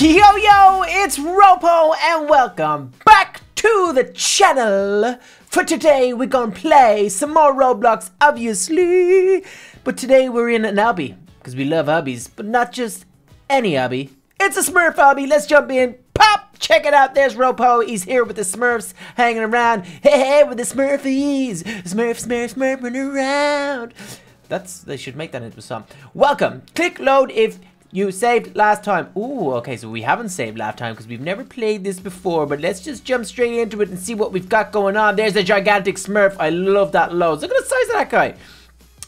Yo yo, it's Ropo and welcome back to the channel. For today we're gonna play some more Roblox obviously. But today we're in an obby, because we love obbies, but not just any obby. It's a Smurf obby, let's jump in. Pop! Check it out, there's Ropo, he's here with the Smurfs hanging around. Hey, hey, with the Smurfies. Smurf, Smurf, Smurfing around. That's, they should make that into a song. Welcome, click load if you saved last time. Ooh, okay, so we haven't saved last time because we've never played this before, but let's just jump straight into it and see what we've got going on. There's a gigantic smurf. I love that loads. Look at the size of that guy.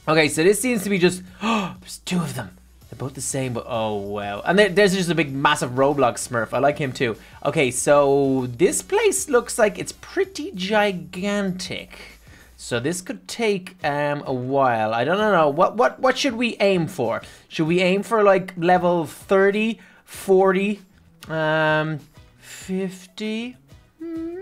Okay, so this seems to be just, oh, there's two of them. They're both the same, but oh, wow. And there, there's just a big, massive Roblox smurf. I like him too. Okay, so this place looks like it's pretty gigantic. So this could take um, a while. I don't know. What what what should we aim for? Should we aim for like level 30, 40, um, 50? Hmm?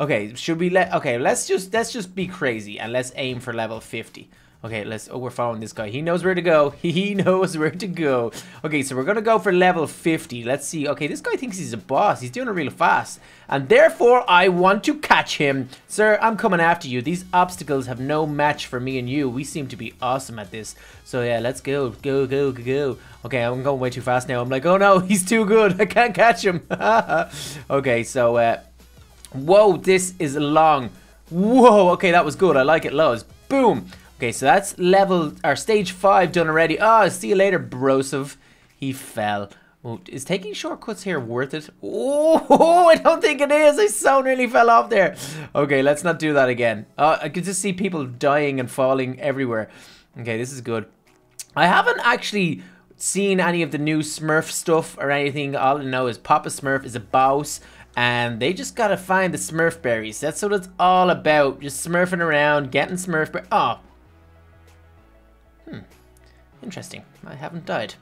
Okay, should we let Okay, let's just let's just be crazy and let's aim for level 50. Okay, let's, oh, we're following this guy. He knows where to go. He knows where to go. Okay, so we're going to go for level 50. Let's see. Okay, this guy thinks he's a boss. He's doing it real fast. And therefore, I want to catch him. Sir, I'm coming after you. These obstacles have no match for me and you. We seem to be awesome at this. So yeah, let's go. Go, go, go, go. Okay, I'm going way too fast now. I'm like, oh no, he's too good. I can't catch him. okay, so, uh, whoa, this is long. Whoa, okay, that was good. I like it loads. Boom. Okay, so that's level, or stage 5 done already. Oh, see you later, Brosov. He fell. Oh, is taking shortcuts here worth it? Oh, I don't think it is. I so nearly fell off there. Okay, let's not do that again. Uh, I could just see people dying and falling everywhere. Okay, this is good. I haven't actually seen any of the new Smurf stuff or anything. All I know is Papa Smurf is a boss and they just gotta find the Smurf berries. That's what it's all about. Just smurfing around, getting Smurf berries. Oh. Interesting. I haven't died.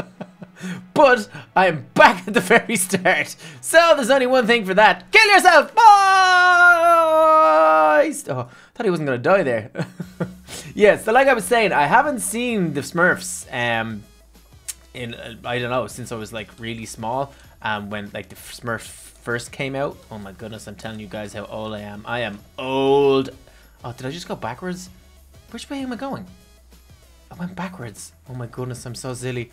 but I'm back at the very start. So there's only one thing for that. Kill yourself, boys! Oh, thought he wasn't gonna die there. yeah, so like I was saying, I haven't seen the Smurfs um in uh, I don't know since I was like really small. Um, when like the Smurf first came out. Oh my goodness, I'm telling you guys how old I am. I am old. Oh, did I just go backwards? Which way am I going? I went backwards. Oh my goodness, I'm so silly.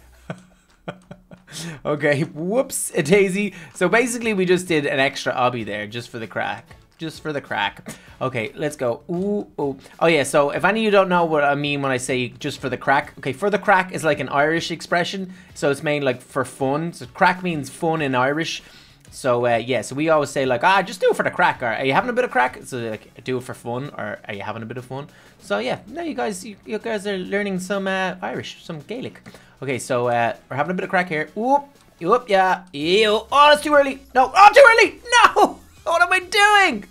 okay, whoops, a daisy. So basically we just did an extra obby there just for the crack. Just for the crack. Okay, let's go. Ooh, ooh. Oh yeah, so if any of you don't know what I mean when I say just for the crack. Okay, for the crack is like an Irish expression. So it's made like for fun. So crack means fun in Irish. So uh, yeah, so we always say like, ah, just do it for the crack. Or are you having a bit of crack? So like, do it for fun, or are you having a bit of fun? So yeah, now you guys, you, you guys are learning some uh, Irish, some Gaelic. Okay, so uh, we're having a bit of crack here. Oop, oop, yeah, ew. Oh, that's too early. No, oh, too early. No. What am I doing?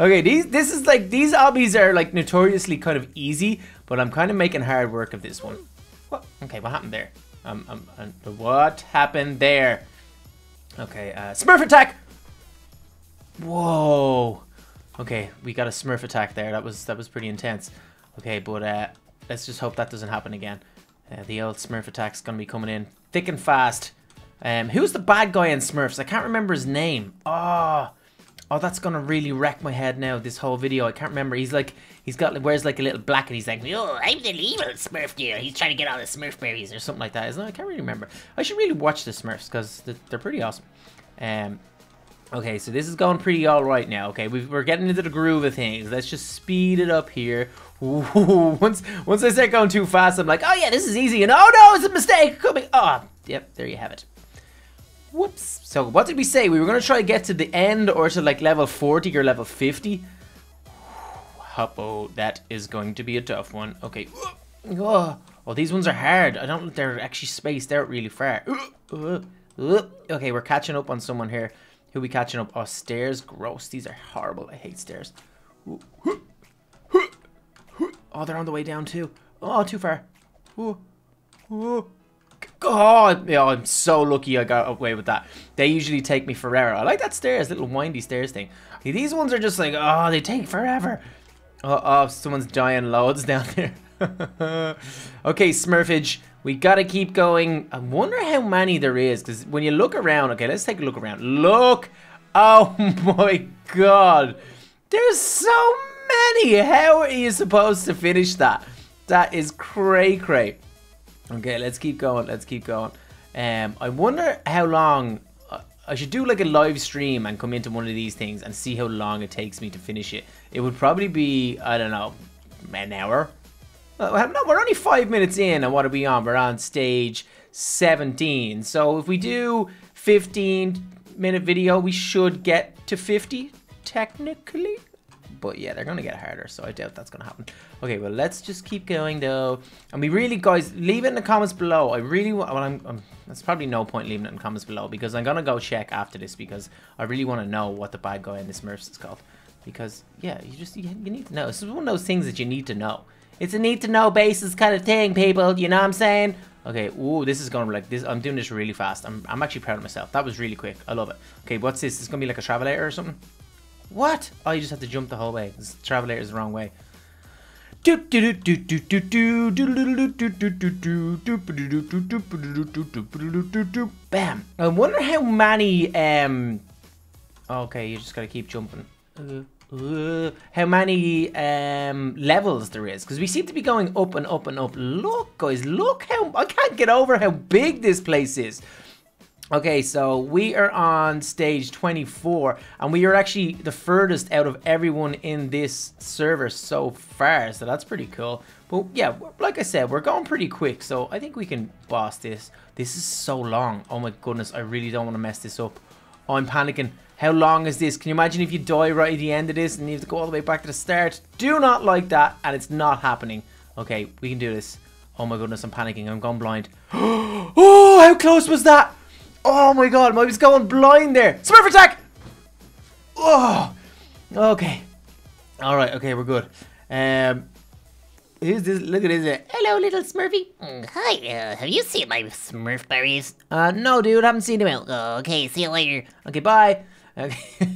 Okay, these this is like these obbies are like notoriously kind of easy, but I'm kind of making hard work of this one. What? Okay, what happened there? Um, um, um what happened there? Okay, uh, Smurf attack! Whoa. Okay, we got a Smurf attack there. That was that was pretty intense. Okay, but uh, let's just hope that doesn't happen again. Uh, the old Smurf attack's gonna be coming in thick and fast. Um, who's the bad guy in Smurfs? I can't remember his name. Oh, oh, that's gonna really wreck my head now. This whole video, I can't remember. He's like, he's got wears like a little black, and he's like, oh, I'm the evil Smurf dear. He's trying to get all the Smurf berries or something like that, isn't it? I can't really remember. I should really watch the Smurfs because they're pretty awesome. Um, okay, so this is going pretty all right now. Okay, we are getting into the groove of things. Let's just speed it up here. Ooh, once once I start going too fast, I'm like, oh yeah, this is easy. And oh no, it's a mistake coming. Oh, yep, there you have it. Whoops. So what did we say? We were going to try to get to the end or to like level 40 or level 50. Huppo, that is going to be a tough one. Okay. Oh, oh these ones are hard. I don't. They're actually spaced out really far. Okay, we're catching up on someone here. Who we catching up? Oh, stairs. Gross. These are horrible. I hate stairs. Oh, they're on the way down too. Oh, too far. Oh, oh. God, yeah, I'm so lucky I got away with that. They usually take me forever. I like that stairs, little windy stairs thing. these ones are just like, oh, they take forever. Oh, oh someone's dying loads down there. okay, Smurfage, We gotta keep going. I wonder how many there is, because when you look around, okay, let's take a look around. Look! Oh my god! There's so many! How are you supposed to finish that? That is cray cray. Okay, let's keep going, let's keep going. Um, I wonder how long... I should do like a live stream and come into one of these things and see how long it takes me to finish it. It would probably be, I don't know, an hour? Uh, no, we're only five minutes in and what are we on? We're on stage 17. So if we do 15 minute video, we should get to 50, technically. But yeah, they're going to get harder, so I doubt that's going to happen. Okay, well, let's just keep going, though. And we really, guys, leave it in the comments below. I really want... Well, I'm, I'm, there's probably no point leaving it in the comments below, because I'm going to go check after this, because I really want to know what the bad guy in this Smurfs is called. Because, yeah, you just, you, you need to know. This is one of those things that you need to know. It's a need to know basis kind of thing, people. You know what I'm saying? Okay, ooh, this is to be like this. I'm doing this really fast. I'm, I'm actually proud of myself. That was really quick. I love it. Okay, what's this? It's to be like a travelator or something? What? Oh, you just have to jump the whole way. This travelator is the wrong way. Bam. I wonder how many, um... Okay, you just gotta keep jumping. Uh, uh, how many um, levels there is because we seem to be going up and up and up look guys look how I can't get over how big this place is okay so we are on stage 24 and we are actually the furthest out of everyone in this server so far so that's pretty cool but yeah like I said we're going pretty quick so I think we can boss this this is so long oh my goodness I really don't want to mess this up oh, I'm panicking how long is this? Can you imagine if you die right at the end of this and you have to go all the way back to the start? Do not like that, and it's not happening. Okay, we can do this. Oh my goodness, I'm panicking. I'm going blind. oh, how close was that? Oh my god, I was going blind there. Smurf attack! Oh, okay. All right, okay, we're good. Um, Who's this? Look at this. Hello, little Smurfy. Mm, hi, uh, have you seen my Smurf berries? Uh, no, dude, I haven't seen them out. Oh, okay, see you later. Okay, bye. Okay.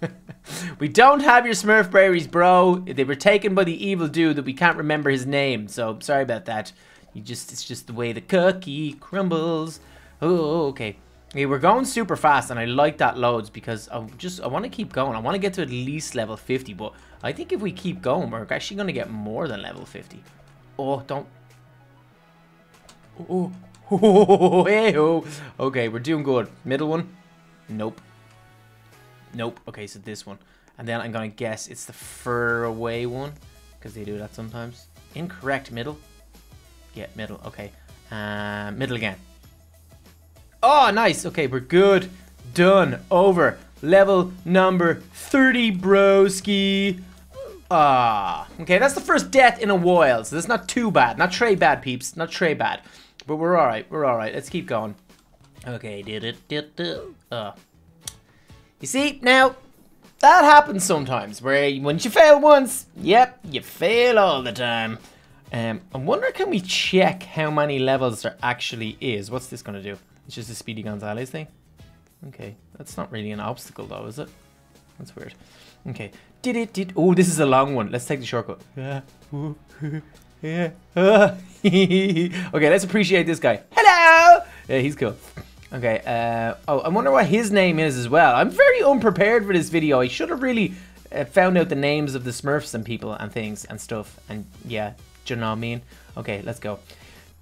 we don't have your Smurf berries, bro. They were taken by the evil dude that we can't remember his name. So sorry about that. You just it's just the way the cookie crumbles. Oh, okay. Okay, we're going super fast, and I like that loads because I just I want to keep going. I want to get to at least level 50, but I think if we keep going, we're actually going to get more than level 50. Oh, don't. Oh, oh, hey, oh. Okay, we're doing good. Middle one? Nope. Nope. Okay, so this one. And then I'm going to guess it's the fur away one. Because they do that sometimes. Incorrect. Middle. Yeah, middle. Okay. Uh, middle again. Oh, nice. Okay, we're good. Done. Over. Level number 30, broski. Ah. Okay, that's the first death in a while, so that's not too bad. Not Trey bad, peeps. Not Trey bad. But we're alright. We're alright. Let's keep going. Okay, did it, did it. Uh. You see, now, that happens sometimes, where once you fail once, yep, you fail all the time. Um, I wonder, can we check how many levels there actually is? What's this going to do? It's just a Speedy Gonzales thing? Okay, that's not really an obstacle though, is it? That's weird. Okay. Did it, did, oh, this is a long one. Let's take the shortcut. Yeah. okay, let's appreciate this guy. Hello! Yeah, he's cool. Okay, uh, oh, I wonder what his name is as well. I'm very unprepared for this video. I should have really uh, found out the names of the Smurfs and people and things and stuff. And yeah, do you know what I mean? Okay, let's go.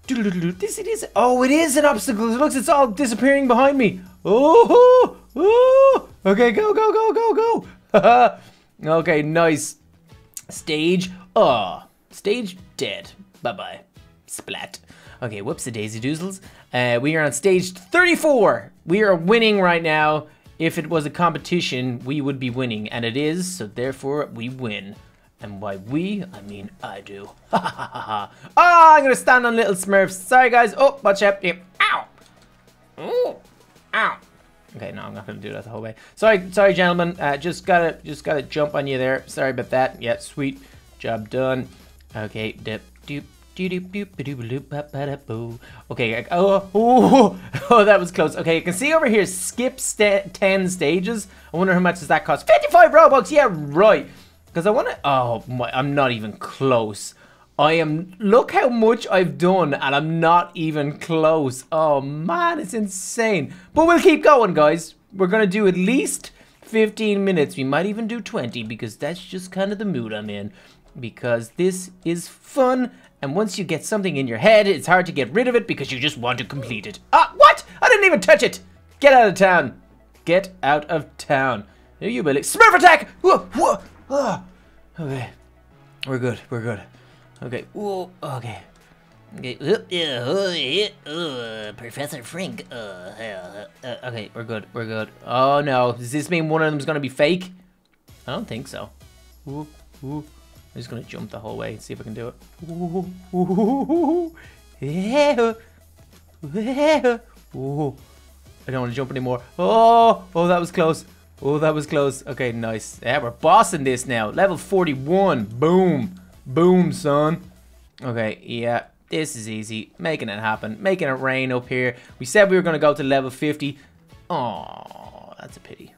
This it is. Oh, it is an obstacle. It looks, it's all disappearing behind me. Oh, oh. Okay, go, go, go, go, go. okay, nice. Stage. Oh, stage dead. Bye bye. Splat. Okay, whoops, the daisy doozles. Uh, we are on stage 34. We are winning right now. If it was a competition, we would be winning, and it is, so therefore we win. And by we, I mean I do. Ha ha ha ha. Oh, I'm gonna stand on little smurfs. Sorry guys. Oh, watch out. Ow. Ooh. Ow. Okay, no, I'm not gonna do that the whole way. Sorry, sorry, gentlemen. Uh, just gotta, just gotta jump on you there. Sorry about that. Yeah, sweet. Job done. Okay, dip, doop, Okay, oh, oh, oh, that was close. Okay, you can see over here, skip st 10 stages. I wonder how much does that cost? 55 Robux, yeah, right. Because I want to... Oh, my, I'm not even close. I am, look how much I've done and I'm not even close. Oh man, it's insane. But we'll keep going, guys. We're gonna do at least 15 minutes. We might even do 20 because that's just kind of the mood I'm in. Because this is fun and once you get something in your head, it's hard to get rid of it because you just want to complete it. Ah, what? I didn't even touch it. Get out of town. Get out of town. You, Billy. Smurf attack! Whoa, whoa, ah. Okay. We're good, we're good. Okay. Whoa. Okay. Okay. Uh, uh, uh, Professor Frink. Uh, uh, uh, okay, we're good. We're good. Oh no. Does this mean one of them's gonna be fake? I don't think so. I'm just gonna jump the whole way and see if I can do it. Yeah. Yeah. I don't want to jump anymore. Oh, oh, that was close. Oh, that was close. Okay, nice. Yeah, we're bossing this now. Level 41. Boom. Boom, son. Okay, yeah. This is easy. Making it happen. Making it rain up here. We said we were going to go to level 50. Oh, that's a pity.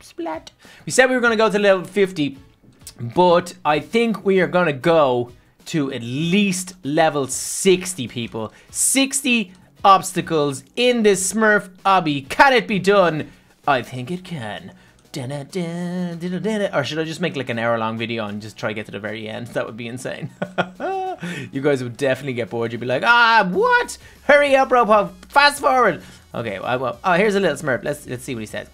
Splat. We said we were going to go to level 50, but I think we are going to go to at least level 60, people. 60 obstacles in this Smurf obby. Can it be done? I think it can. Or should I just make like an hour long video and just try to get to the very end? That would be insane. you guys would definitely get bored. You'd be like, ah, what? Hurry up, Ropo. Fast forward. Okay, well, well, oh, here's a little smurf. Let's let's see what he says.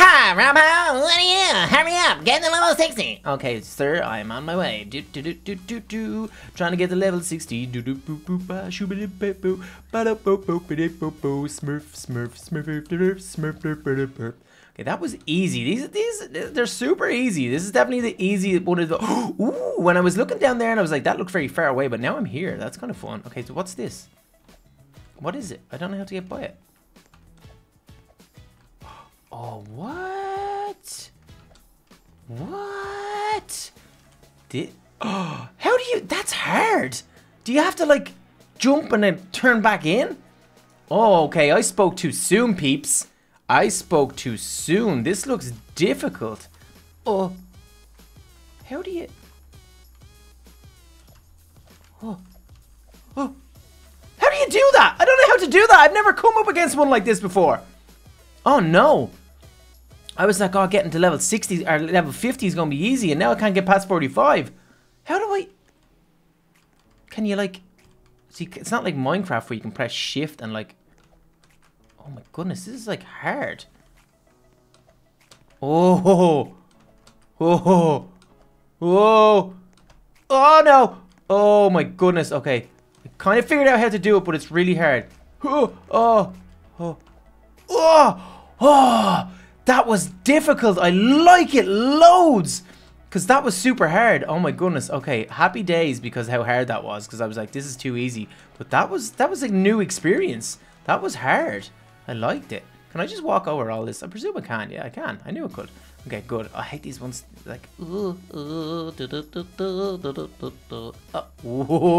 Hi, Ropo. What are you? Hurry up. Get to level 60. Okay, sir, I'm on my way. Do do do do do do. Trying to get to level 60. Do do boo boo ba shoo ba boo boo ba da boo boo ba boo boo. Smurf, smurf, smurf, smurf, smurf, smurf, smurf. Okay, that was easy. These these they're super easy. This is definitely the easy one of the. Ooh, when I was looking down there and I was like, that looked very far away, but now I'm here. That's kind of fun. Okay, so what's this? What is it? I don't know how to get by it. Oh, what? What? Did? Oh, how do you? That's hard. Do you have to like jump and then turn back in? Oh, okay. I spoke too soon, peeps. I spoke too soon. This looks difficult. Oh. How do you... Oh. Oh. How do you do that? I don't know how to do that. I've never come up against one like this before. Oh, no. I was like, oh, getting to level 60 or level 50 is going to be easy, and now I can't get past 45. How do I... Can you, like... See, it's not like Minecraft where you can press shift and, like, Oh my goodness, this is like hard. Oh, oh, oh, oh, oh no! Oh my goodness. Okay, I kind of figured out how to do it, but it's really hard. Oh, oh, oh, oh, oh! That was difficult. I like it loads. Because that was super hard. Oh my goodness. Okay, happy days because how hard that was. Because I was like, this is too easy. But that was that was a new experience. That was hard. I liked it. Can I just walk over all this? I presume I can. Yeah, I can. I knew I could. Okay, good. I hate these ones. Like, oh,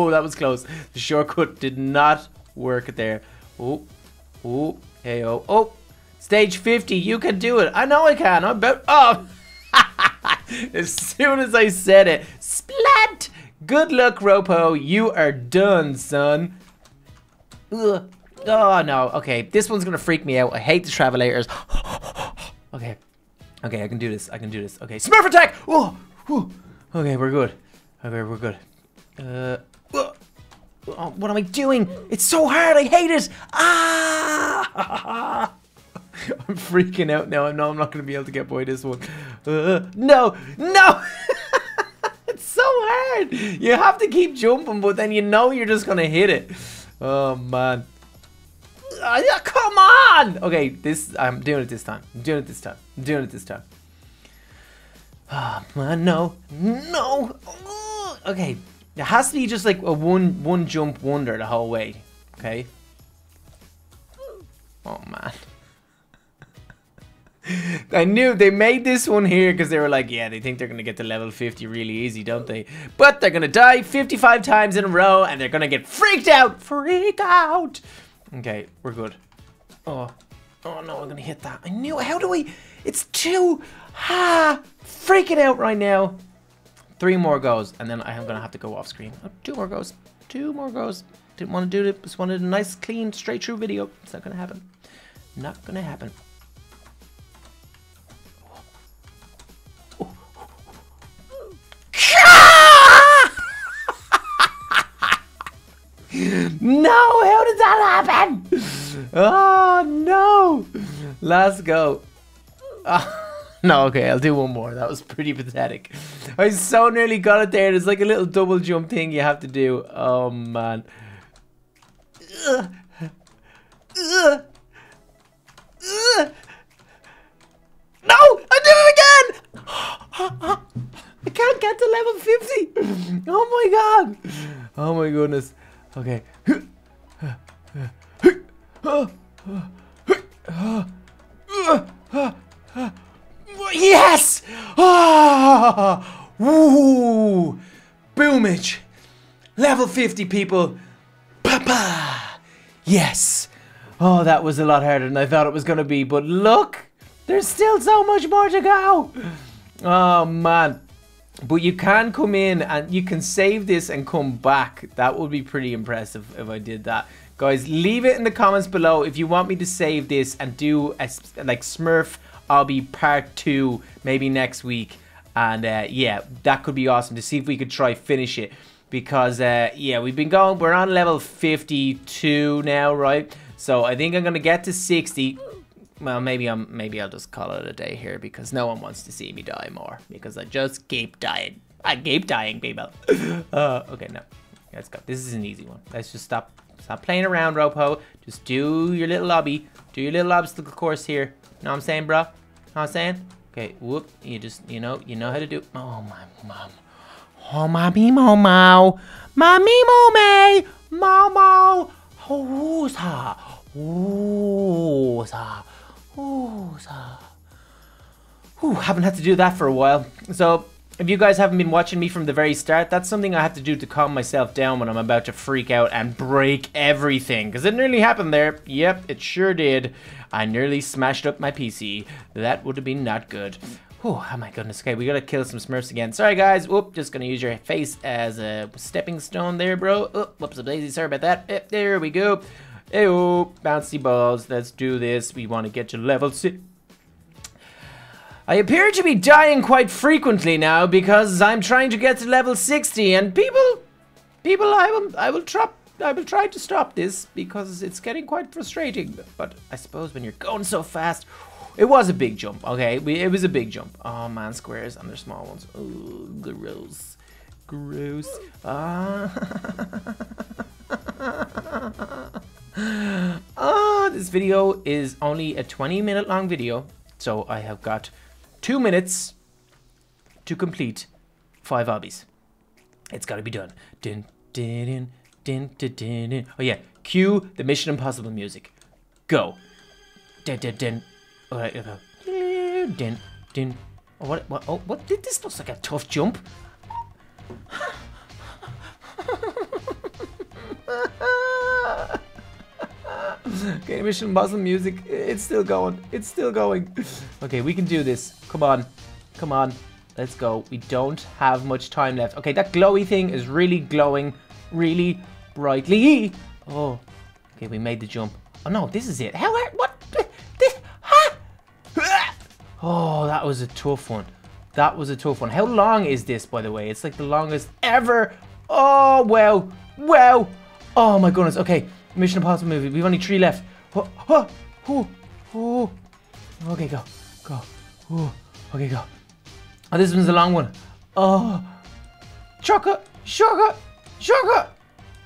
that was close. The shortcut did not work there. Oh, oh, hey, oh, oh. Stage 50, you can do it. I know I can. I'm about, oh. as soon as I said it, splat. Good luck, Ropo. You are done, son. Ugh. Oh, no. Okay, this one's gonna freak me out. I hate the travelators. okay. Okay, I can do this. I can do this. Okay, Smurf attack! Oh. Okay, we're good. Okay, we're good. Uh, oh, what am I doing? It's so hard. I hate it. Ah! I'm freaking out now. I know I'm not going to be able to get by this one. Uh, no, no! it's so hard. You have to keep jumping, but then you know you're just going to hit it. Oh, man. Uh, come on! Okay, this I'm doing it this time. I'm doing it this time. I'm doing it this time. Ah, oh, man, no, no. Okay, it has to be just like a one one jump wonder the whole way. Okay. Oh man. I knew they made this one here because they were like, yeah, they think they're going to get to level 50 really easy, don't they? But they're going to die 55 times in a row and they're going to get freaked out. Freak out. Okay, we're good. Oh, oh no, I'm gonna hit that. I knew. How do we? It's too ah freaking out right now. Three more goes, and then I am gonna have to go off screen. Oh, two more goes. Two more goes. Didn't want to do it. Just wanted a nice, clean, straight through video. It's not gonna happen. Not gonna happen. No, how did that happen? Oh no! Let's go. Ah, no, okay, I'll do one more. That was pretty pathetic. I so nearly got it there. There's like a little double jump thing you have to do. Oh man. No! I did it again! I can't get to level 50! Oh my god! Oh my goodness. Okay. Yes! Ah! Woo! Boomage! Level 50 people! Papa! Yes! Oh, that was a lot harder than I thought it was gonna be, but look! There's still so much more to go! Oh man. But you can come in and you can save this and come back. That would be pretty impressive if I did that. Guys, leave it in the comments below if you want me to save this and do a, like Smurf Obby part two maybe next week. And uh, yeah, that could be awesome to see if we could try finish it. Because uh, yeah, we've been going, we're on level 52 now, right? So I think I'm going to get to 60 well, maybe I'm maybe I'll just call it a day here because no one wants to see me die more because I just keep dying. I keep dying, people. uh, okay, no, let's go. This is an easy one. Let's just stop stop playing around, Ropo. Just do your little lobby. Do your little obstacle course here. Know what I'm saying, bro? Know what I'm saying? Okay, whoop. You just you know you know how to do. Oh my mom. Oh mommy momo. Mommy mommy. Momo. Who's ha? Who's ha? Whew, haven't had to do that for a while. So, if you guys haven't been watching me from the very start, that's something I have to do to calm myself down when I'm about to freak out and break everything. Because it nearly happened there. Yep, it sure did. I nearly smashed up my PC. That would have been not good. Oh, my goodness. Okay, we gotta kill some Smurfs again. Sorry, guys. Whoop, just gonna use your face as a stepping stone there, bro. Oh, whoops, a lazy. Sorry about that. There we go. Ew, bouncy balls. Let's do this. We want to get to level 6. I appear to be dying quite frequently now because I'm trying to get to level 60 and people, people, I will, I will try, I will try to stop this because it's getting quite frustrating. But I suppose when you're going so fast, it was a big jump, okay? It was a big jump. Oh man, squares and they're small ones. Oh, gross. Gross. Ah. Ah, this video is only a 20 minute long video, so I have got two minutes to complete five obbies. It's got to be done. Oh yeah, cue the Mission Impossible music. Go. Din, din, din. All right, din. Oh, what, what, oh, what? This looks like a tough jump. okay, Mission Impossible music. It's still going. It's still going. Okay, we can do this. Come on. Come on. Let's go. We don't have much time left. Okay, that glowy thing is really glowing really brightly. Oh, okay, we made the jump. Oh no, this is it. How? What? This? Huh? Oh, that was a tough one. That was a tough one. How long is this, by the way? It's like the longest ever. Oh, wow. Wow. Oh, my goodness. Okay, Mission Impossible movie. We've only three left. Oh, oh, oh, oh. Okay, go. Go. Oh, okay, go. Oh, this one's a long one. Oh. Sugar, sugar, sugar,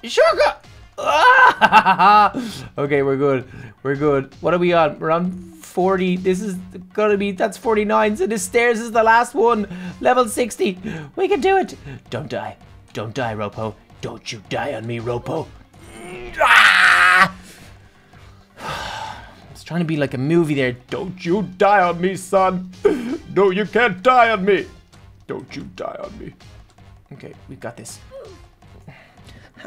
sugar. Ah! okay, we're good. We're good. What are we on? We're on 40. This is gonna be, that's 49. So this stairs is the last one. Level 60. We can do it. Don't die. Don't die, Ropo. Don't you die on me, Ropo. Ah! It's trying to be like a movie there. Don't you die on me, son. No, you can't die on me. Don't you die on me. Okay, we got this.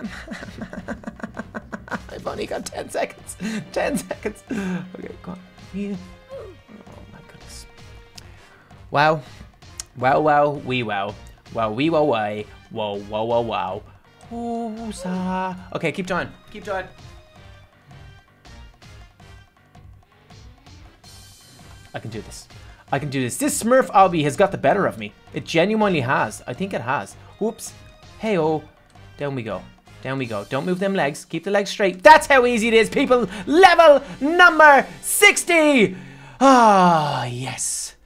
I've only got 10 seconds. 10 seconds. Okay, go on. Oh my goodness. Wow. Wow, wow, we wow. Wow, wee, wow, way. Whoa, whoa, whoa, wow. Whoosah. Okay, keep trying. Keep trying. I can do this. I can do this. This Smurf obby has got the better of me. It genuinely has. I think it has. Whoops. Hey, oh. Down we go. Down we go. Don't move them legs. Keep the legs straight. That's how easy it is, people. Level number 60. Ah, yes.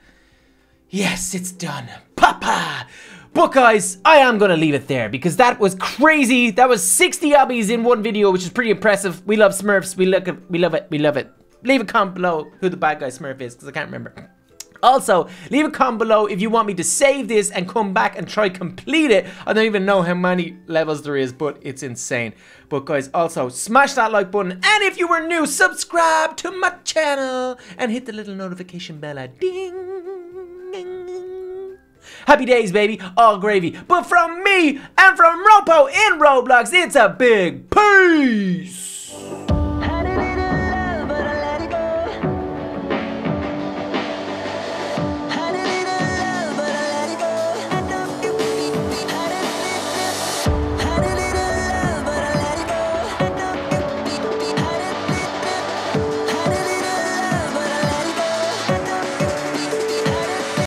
Yes, it's done. Papa. But guys, I am going to leave it there because that was crazy. That was 60 obbies in one video, which is pretty impressive. We love Smurfs. We look we love it. We love it. Leave a comment below who the bad guy Smurf is because I can't remember. Also, leave a comment below if you want me to save this and come back and try complete it. I don't even know how many levels there is, but it's insane. But guys, also smash that like button. And if you were new, subscribe to my channel and hit the little notification bell at ding. Happy days, baby. All gravy. But from me and from Ropo in Roblox, it's a big peace.